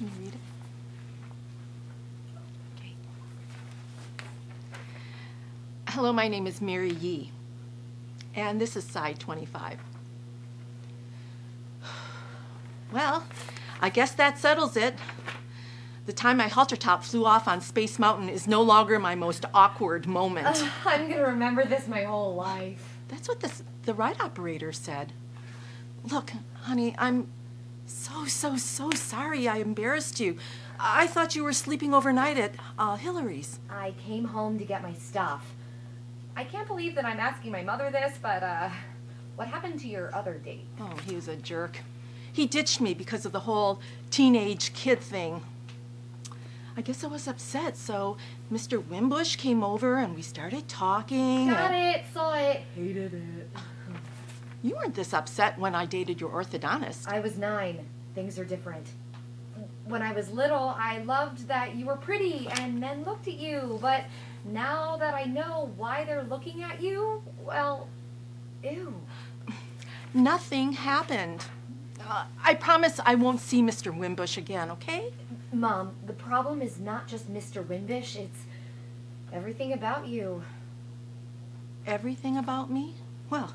Can you read it? Okay. Hello, my name is Mary Yee, and this is side 25. Well, I guess that settles it. The time my halter top flew off on Space Mountain is no longer my most awkward moment. Ugh, I'm gonna remember this my whole life. That's what this, the ride operator said. Look, honey, I'm so, so, so sorry I embarrassed you. I thought you were sleeping overnight at uh, Hillary's. I came home to get my stuff. I can't believe that I'm asking my mother this, but uh, what happened to your other date? Oh, he was a jerk. He ditched me because of the whole teenage kid thing. I guess I was upset, so Mr. Wimbush came over and we started talking. Got it, saw it. You weren't this upset when I dated your orthodontist. I was nine. Things are different. When I was little, I loved that you were pretty and men looked at you, but now that I know why they're looking at you, well, ew. Nothing happened. Uh, I promise I won't see Mr. Wimbush again, okay? Mom, the problem is not just Mr. Wimbush, it's everything about you. Everything about me? Well,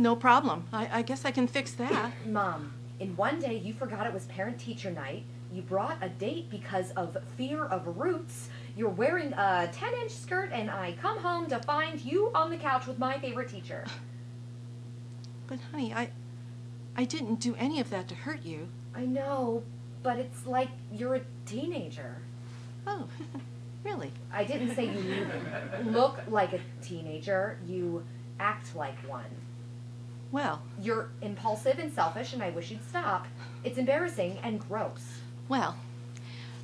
no problem. I, I guess I can fix that. Mom, in one day you forgot it was parent teacher night. You brought a date because of fear of roots. You're wearing a 10 inch skirt, and I come home to find you on the couch with my favorite teacher. But honey, I I didn't do any of that to hurt you. I know, but it's like you're a teenager. Oh, really? I didn't say you look like a teenager, you act like one. Well, You're impulsive and selfish, and I wish you'd stop. It's embarrassing and gross. well,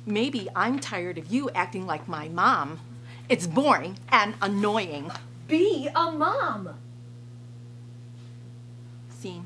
maybe I'm tired of you acting like my mom. It's boring and annoying. Be a mom! Scene.